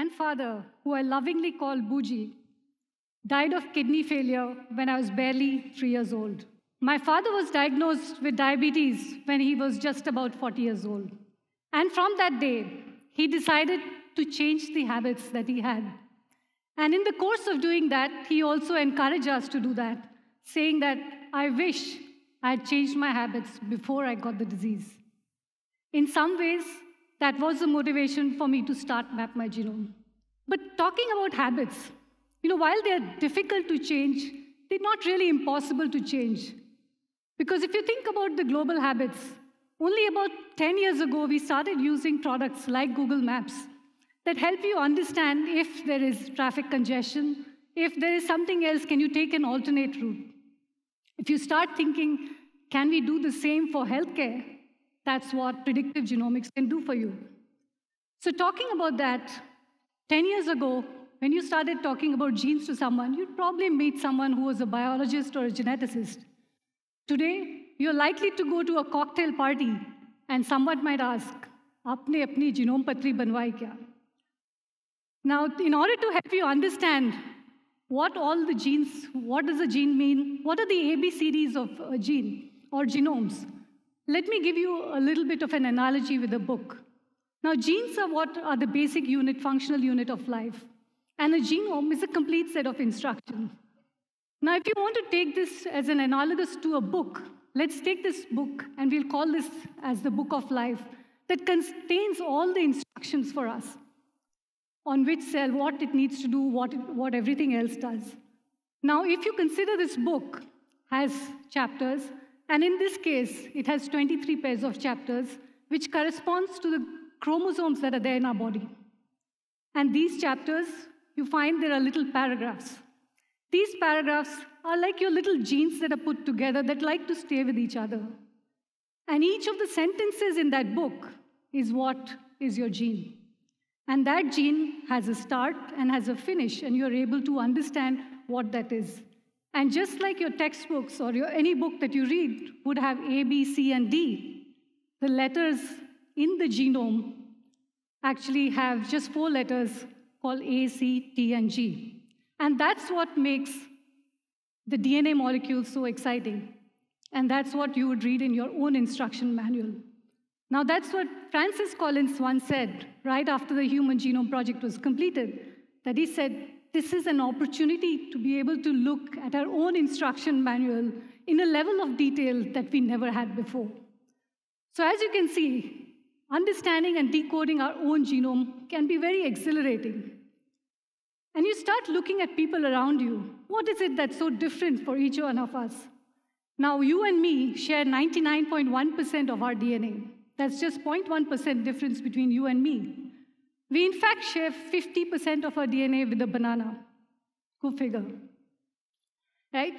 Grandfather, who I lovingly call Buji, died of kidney failure when I was barely three years old. My father was diagnosed with diabetes when he was just about 40 years old. And from that day, he decided to change the habits that he had. And in the course of doing that, he also encouraged us to do that, saying that I wish I had changed my habits before I got the disease. In some ways, that was the motivation for me to start Map My Genome. But talking about habits, you know, while they're difficult to change, they're not really impossible to change. Because if you think about the global habits, only about 10 years ago, we started using products like Google Maps that help you understand if there is traffic congestion, if there is something else, can you take an alternate route? If you start thinking, can we do the same for healthcare? That's what predictive genomics can do for you. So, talking about that, 10 years ago, when you started talking about genes to someone, you'd probably meet someone who was a biologist or a geneticist. Today, you're likely to go to a cocktail party and someone might ask, Aapne apni genome patri banwai kya? Now, in order to help you understand what all the genes, what does a gene mean, what are the ABCDs of a gene or genomes, let me give you a little bit of an analogy with a book. Now, genes are what are the basic unit, functional unit of life. And a genome is a complete set of instructions. Now, if you want to take this as an analogous to a book, let's take this book and we'll call this as the book of life that contains all the instructions for us on which cell, what it needs to do, what, what everything else does. Now, if you consider this book has chapters, and in this case, it has 23 pairs of chapters, which corresponds to the chromosomes that are there in our body. And these chapters, you find there are little paragraphs. These paragraphs are like your little genes that are put together that like to stay with each other. And each of the sentences in that book is what is your gene. And that gene has a start and has a finish, and you're able to understand what that is. And just like your textbooks or your, any book that you read would have A, B, C, and D, the letters in the genome actually have just four letters called A, C, T, and G. And that's what makes the DNA molecule so exciting. And that's what you would read in your own instruction manual. Now, that's what Francis Collins once said right after the Human Genome Project was completed, that he said, this is an opportunity to be able to look at our own instruction manual in a level of detail that we never had before. So as you can see, understanding and decoding our own genome can be very exhilarating. And you start looking at people around you. What is it that's so different for each one of us? Now, you and me share 99.1% of our DNA. That's just 0.1% difference between you and me. We, in fact, share 50% of our DNA with a banana. Go figure. Right?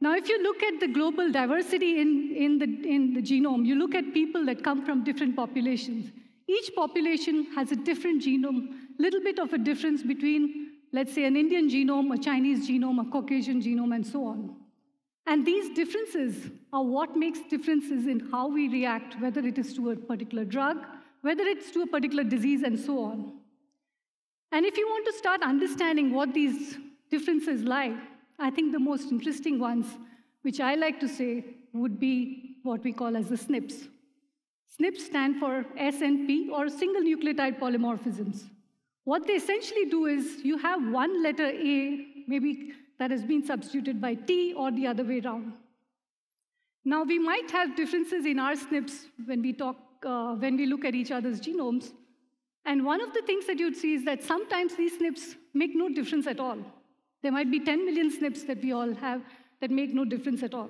Now, if you look at the global diversity in, in, the, in the genome, you look at people that come from different populations. Each population has a different genome, a little bit of a difference between, let's say, an Indian genome, a Chinese genome, a Caucasian genome, and so on. And these differences are what makes differences in how we react, whether it is to a particular drug, whether it's to a particular disease, and so on. And if you want to start understanding what these differences lie, I think the most interesting ones, which I like to say, would be what we call as the SNPs. SNPs stand for S and P, or single nucleotide polymorphisms. What they essentially do is you have one letter A, maybe that has been substituted by T, or the other way around. Now, we might have differences in our SNPs when we talk uh, when we look at each other's genomes. And one of the things that you'd see is that sometimes these SNPs make no difference at all. There might be 10 million SNPs that we all have that make no difference at all.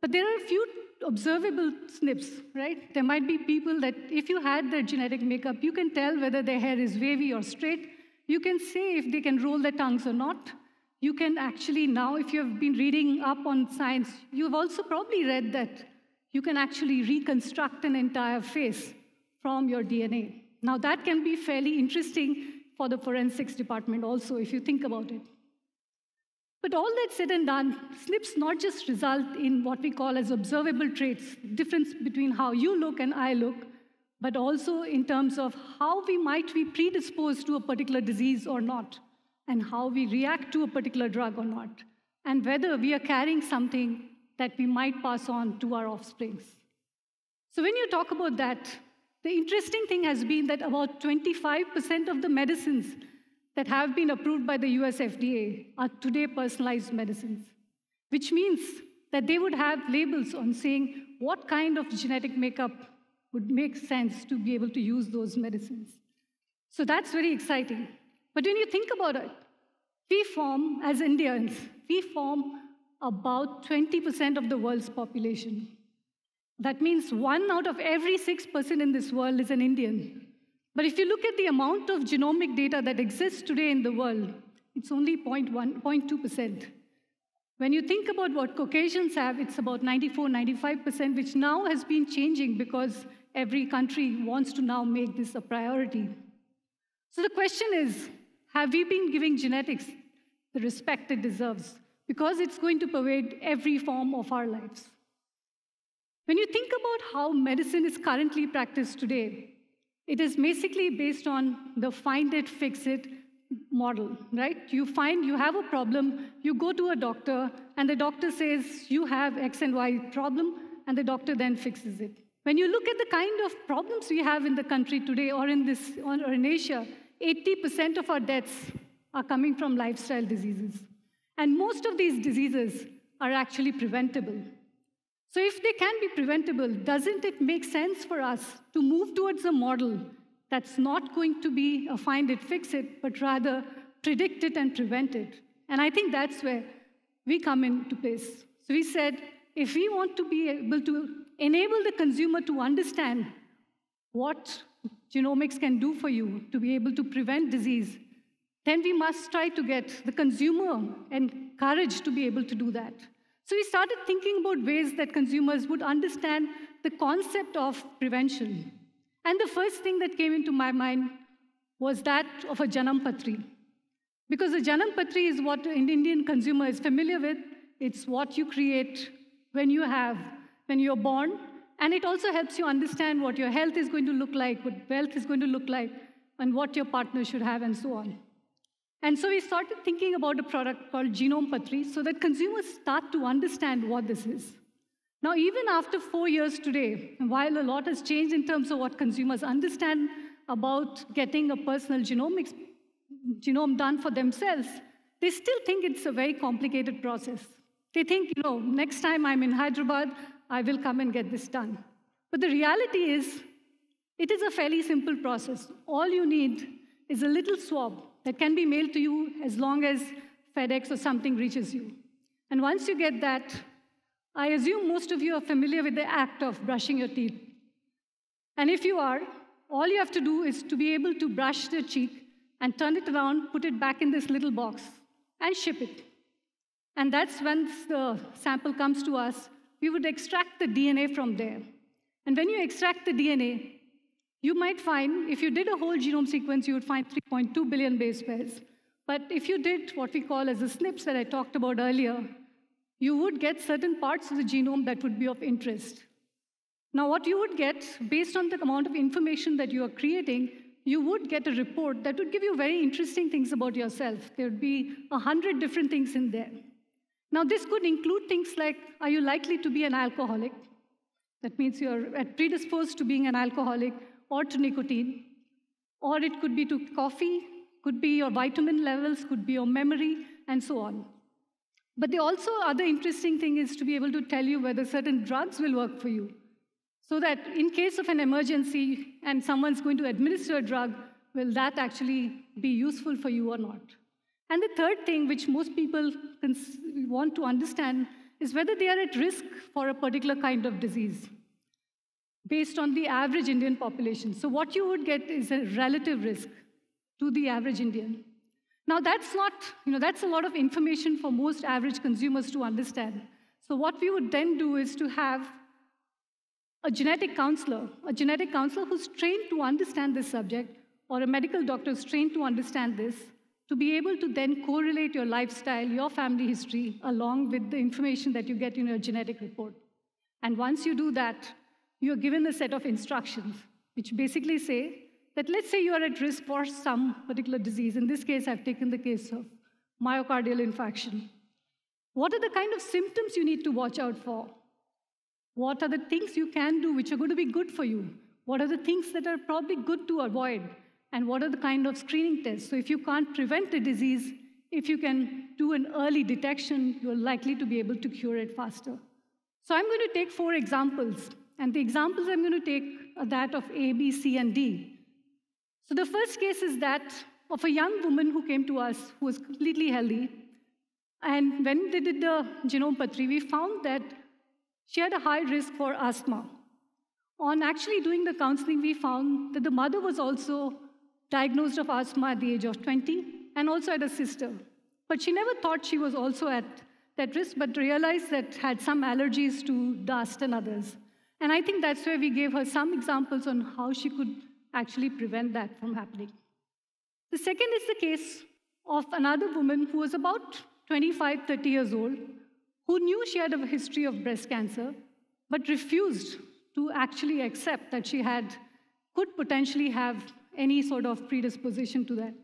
But there are a few observable SNPs, right? There might be people that if you had their genetic makeup, you can tell whether their hair is wavy or straight. You can say if they can roll their tongues or not. You can actually now, if you've been reading up on science, you've also probably read that you can actually reconstruct an entire face from your DNA. Now, that can be fairly interesting for the forensics department also, if you think about it. But all that said and done, SNPs not just result in what we call as observable traits, difference between how you look and I look, but also in terms of how we might be predisposed to a particular disease or not, and how we react to a particular drug or not, and whether we are carrying something that we might pass on to our offsprings. So when you talk about that, the interesting thing has been that about 25% of the medicines that have been approved by the US FDA are today personalized medicines, which means that they would have labels on saying what kind of genetic makeup would make sense to be able to use those medicines. So that's very exciting. But when you think about it, we form, as Indians, we form about 20% of the world's population. That means one out of every six person in this world is an Indian. But if you look at the amount of genomic data that exists today in the world, it's only 0.1, 0.2%. When you think about what Caucasians have, it's about 94, 95%, which now has been changing because every country wants to now make this a priority. So the question is, have we been giving genetics the respect it deserves? Because it's going to pervade every form of our lives. When you think about how medicine is currently practiced today, it is basically based on the find it, fix it model, right? You find you have a problem, you go to a doctor, and the doctor says you have X and Y problem, and the doctor then fixes it. When you look at the kind of problems we have in the country today or in, this, or in Asia, 80% of our deaths are coming from lifestyle diseases. And most of these diseases are actually preventable. So if they can be preventable, doesn't it make sense for us to move towards a model that's not going to be a find it, fix it, but rather predict it and prevent it? And I think that's where we come into place. So we said, if we want to be able to enable the consumer to understand what genomics can do for you to be able to prevent disease, then we must try to get the consumer encouraged to be able to do that. So we started thinking about ways that consumers would understand the concept of prevention. And the first thing that came into my mind was that of a Janam Patri. Because a Janam Patri is what an Indian consumer is familiar with. It's what you create when you have, when you're born. And it also helps you understand what your health is going to look like, what wealth is going to look like, and what your partner should have, and so on. And so we started thinking about a product called Genome Patri so that consumers start to understand what this is. Now, even after four years today, while a lot has changed in terms of what consumers understand about getting a personal genomics genome done for themselves, they still think it's a very complicated process. They think, you know, next time I'm in Hyderabad, I will come and get this done. But the reality is, it is a fairly simple process. All you need is a little swab that can be mailed to you as long as FedEx or something reaches you. And once you get that, I assume most of you are familiar with the act of brushing your teeth. And if you are, all you have to do is to be able to brush the cheek and turn it around, put it back in this little box, and ship it. And that's when the sample comes to us, we would extract the DNA from there. And when you extract the DNA, you might find, if you did a whole genome sequence, you would find 3.2 billion base pairs. But if you did what we call as the SNPs that I talked about earlier, you would get certain parts of the genome that would be of interest. Now, what you would get, based on the amount of information that you are creating, you would get a report that would give you very interesting things about yourself. There would be a hundred different things in there. Now, this could include things like, are you likely to be an alcoholic? That means you're predisposed to being an alcoholic or to nicotine, or it could be to coffee, could be your vitamin levels, could be your memory, and so on. But the also other interesting thing is to be able to tell you whether certain drugs will work for you. So that in case of an emergency and someone's going to administer a drug, will that actually be useful for you or not? And the third thing, which most people want to understand, is whether they are at risk for a particular kind of disease based on the average Indian population. So what you would get is a relative risk to the average Indian. Now that's not, you know, that's a lot of information for most average consumers to understand. So what we would then do is to have a genetic counselor, a genetic counselor who's trained to understand this subject, or a medical doctor who's trained to understand this, to be able to then correlate your lifestyle, your family history, along with the information that you get in your genetic report. And once you do that, you're given a set of instructions. which basically say that let's say you are at risk for some particular disease. In this case, I've taken the case of myocardial infarction. What are the kind of symptoms you need to watch out for? What are the things you can do which are going to be good for you? What are the things that are probably good to avoid? And what are the kind of screening tests? So if you can't prevent a disease, if you can do an early detection, you're likely to be able to cure it faster. So I'm going to take four examples. And the examples I'm going to take are that of A, B, C, and D. So the first case is that of a young woman who came to us who was completely healthy. And when they did the genome patri, we found that she had a high risk for asthma. On actually doing the counseling, we found that the mother was also diagnosed of asthma at the age of 20 and also had a sister. But she never thought she was also at that risk, but realized that had some allergies to dust and others. And I think that's where we gave her some examples on how she could actually prevent that from happening. The second is the case of another woman who was about 25, 30 years old, who knew she had a history of breast cancer, but refused to actually accept that she had could potentially have any sort of predisposition to that.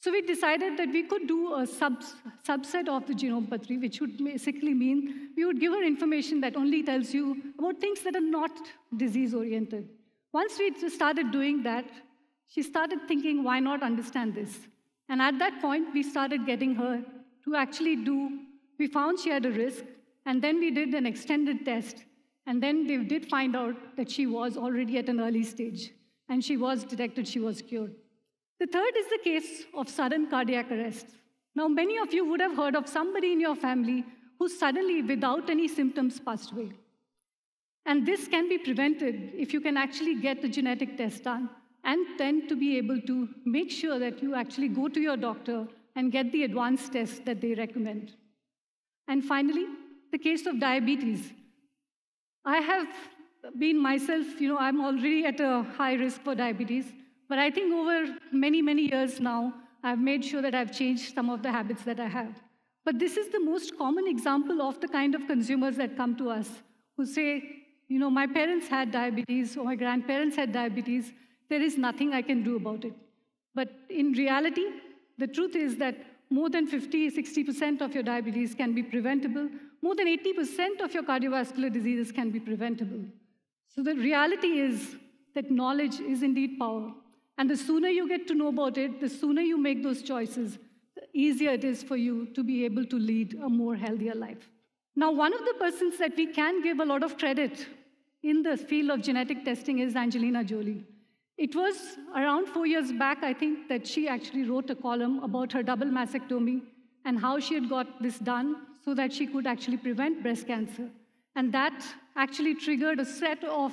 So we decided that we could do a sub subset of the genome patri, which would basically mean we would give her information that only tells you about things that are not disease-oriented. Once we started doing that, she started thinking, why not understand this? And at that point, we started getting her to actually do, we found she had a risk, and then we did an extended test, and then they did find out that she was already at an early stage, and she was detected, she was cured. The third is the case of sudden cardiac arrest. Now, many of you would have heard of somebody in your family who suddenly, without any symptoms, passed away. And this can be prevented if you can actually get the genetic test done and then to be able to make sure that you actually go to your doctor and get the advanced test that they recommend. And finally, the case of diabetes. I have been myself, you know, I'm already at a high risk for diabetes, but I think over many, many years now, I've made sure that I've changed some of the habits that I have. But this is the most common example of the kind of consumers that come to us who say, you know, my parents had diabetes or my grandparents had diabetes. There is nothing I can do about it. But in reality, the truth is that more than 50, 60% of your diabetes can be preventable. More than 80% of your cardiovascular diseases can be preventable. So the reality is that knowledge is indeed power. And the sooner you get to know about it, the sooner you make those choices, the easier it is for you to be able to lead a more healthier life. Now, one of the persons that we can give a lot of credit in the field of genetic testing is Angelina Jolie. It was around four years back, I think, that she actually wrote a column about her double mastectomy and how she had got this done so that she could actually prevent breast cancer. And that actually triggered a set of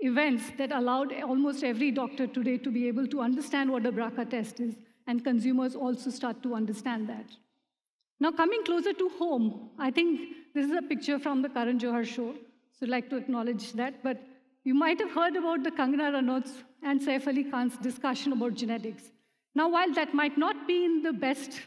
events that allowed almost every doctor today to be able to understand what a BRCA test is, and consumers also start to understand that. Now, coming closer to home, I think this is a picture from the Karan Johar show, so I'd like to acknowledge that. But you might have heard about the Kangana Ranauts and Saif Ali Khan's discussion about genetics. Now, while that might not be in the best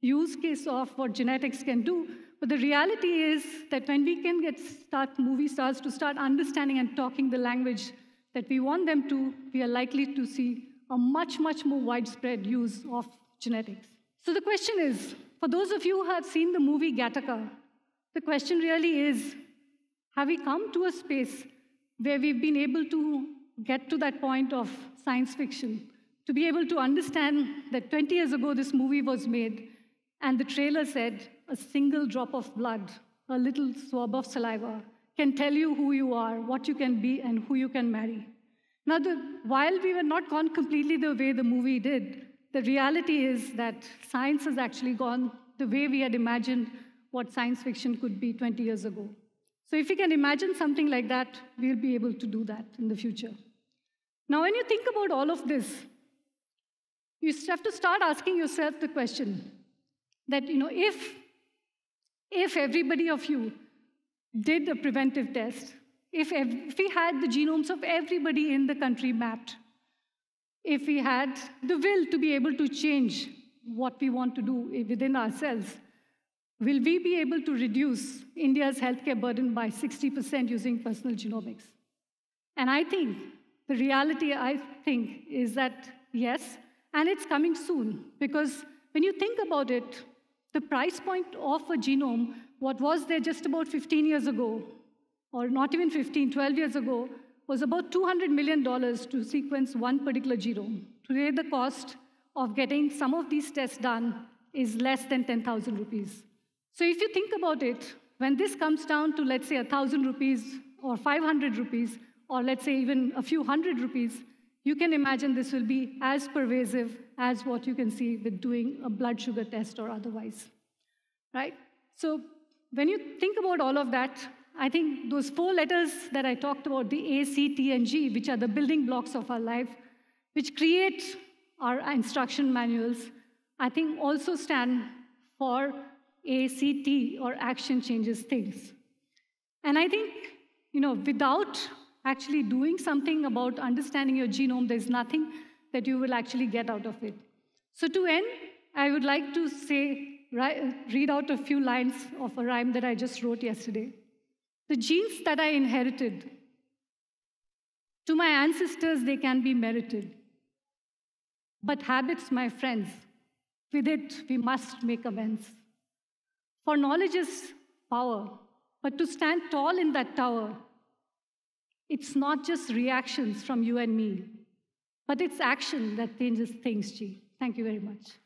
use case of what genetics can do, but the reality is that when we can get start movie stars to start understanding and talking the language that we want them to, we are likely to see a much, much more widespread use of genetics. So the question is, for those of you who have seen the movie Gattaca, the question really is, have we come to a space where we've been able to get to that point of science fiction, to be able to understand that 20 years ago this movie was made, and the trailer said, a single drop of blood, a little swab of saliva, can tell you who you are, what you can be, and who you can marry. Now, the, while we were not gone completely the way the movie did, the reality is that science has actually gone the way we had imagined what science fiction could be 20 years ago. So, if we can imagine something like that, we'll be able to do that in the future. Now, when you think about all of this, you have to start asking yourself the question that, you know, if, if everybody of you did a preventive test, if, if we had the genomes of everybody in the country mapped, if we had the will to be able to change what we want to do within ourselves, will we be able to reduce India's healthcare burden by 60% using personal genomics? And I think the reality, I think, is that yes, and it's coming soon. Because when you think about it, the price point of a genome, what was there just about 15 years ago, or not even 15, 12 years ago, was about $200 million to sequence one particular genome. Today, the cost of getting some of these tests done is less than 10,000 rupees. So if you think about it, when this comes down to, let's say, 1,000 rupees or 500 rupees, or let's say even a few hundred rupees, you can imagine this will be as pervasive as what you can see with doing a blood sugar test or otherwise, right? So when you think about all of that, I think those four letters that I talked about, the A, C, T, and G, which are the building blocks of our life, which create our instruction manuals, I think also stand for ACT or action changes things. And I think, you know, without actually doing something about understanding your genome, there's nothing that you will actually get out of it. So to end, I would like to say, read out a few lines of a rhyme that I just wrote yesterday. The genes that I inherited, to my ancestors, they can be merited. But habits, my friends, with it, we must make amends. For knowledge is power, but to stand tall in that tower, it's not just reactions from you and me, but it's action that changes things, G. Thank you very much.